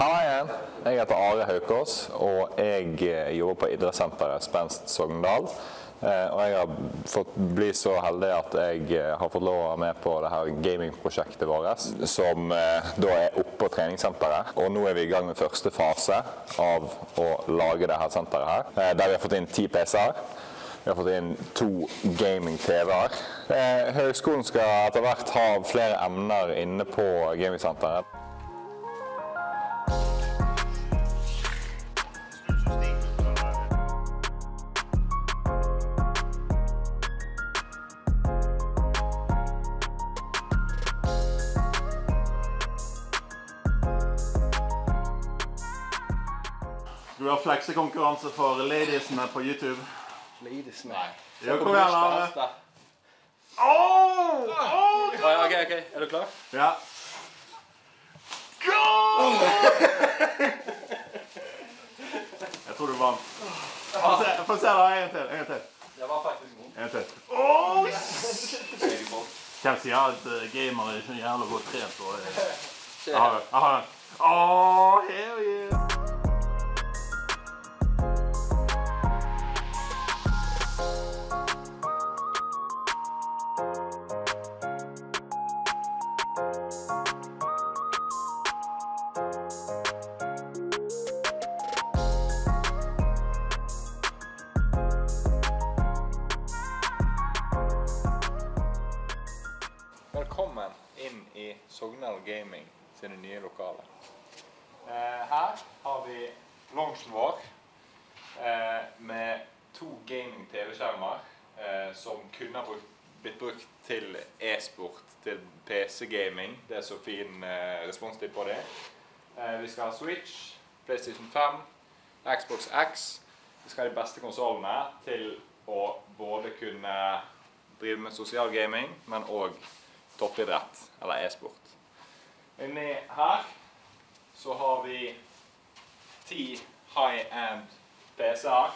Jeg heter Are Haukås, og jeg eh, jobber på idrettssenteret Spenst Sogndal. Eh, Og jeg har fått bli så heldig at jeg eh, har fått lov å være med på det her gamingprosjektet vårt, som da er oppe på treningssenteret. Og nå er vi i gang med første fase av å lage det her senteret her, der vi har fått inn ti PC-er. Vi har fått inn to gaming-TV-er. Høgskolen skal etter hvert ha flere emner inne på gamingsenteret. Skal vi ha fleksekonkurranse for ladiesene på YouTube? Ladies, nei. Jo, kom igjen, Are. Oh! Oh! Oh! Ok, ok. Er du klar? Ja. Jeg tror du vant. Få se, da, en til. En til. Det var faktisk vondt. En til. Oh! Hvem sier at uh, gamere er så jævla godt trent? Og, uh, jeg har den. Jeg har den. Oh, hell yeah! Velkommen inn i Sogndal Gaming sine nye lokaler. Eh, her har vi loungen vår eh, med to gaming-TV-skjermer eh, som kunne ha blitt brukt til e-sport, til PC-gaming. Det er så fin eh, responstid på det. Eh, vi skal ha Switch, PlayStation 5, Xbox X. Vi skal ha de beste konsollene til å både kunne drive med sosial gaming, men òg toppidrett eller e-sport. Inni her så har vi ti high-end PC-er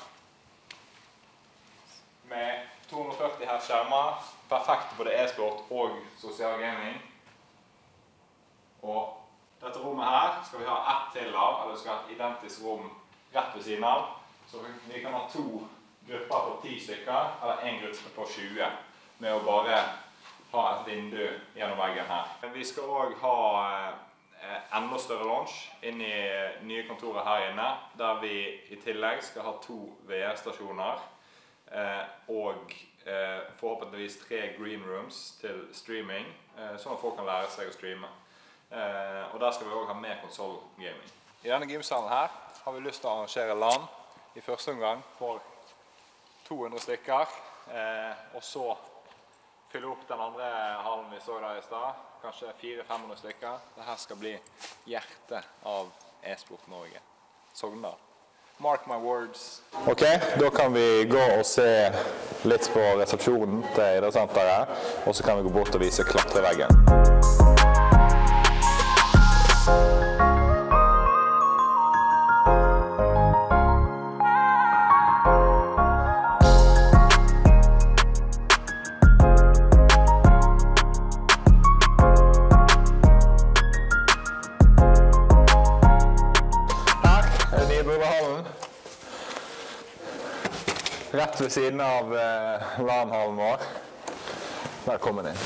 med 240 her skjermer. Perfekt både e-sport og sosial gaming. Og dette rommet her skal vi ha ett til av, eller vi skal ha et identisk rom rett ved siden av. Så vi kan ha to grupper på 10 stykker, eller en gruppe på 20, med å bare ha et vindu gjennom veggen her. Vi skal òg ha eh, enda større launch inn i nye kontoret her inne, der vi i tillegg skal ha to VR-stasjoner eh, og eh, forhåpentligvis tre green rooms til streaming, eh, sånn at folk kan lære seg å streame. Eh, og der skal vi òg ha mer konsollgaming. I denne gymsalen her har vi lyst til å arrangere LAN i første omgang for 200 stykker, eh, og så fylle opp den andre hallen vi så der i stad. Kanskje 400-500 stykker. Dette skal bli hjertet av e-sport Norge. Sogndal. Mark my words. Ok, da kan vi gå og se litt på resepsjonen til idrettssenteret. Og så kan vi gå bort og vise klatreveggen. Rett ved siden av eh, LAN-hallen vår. Velkommen inn.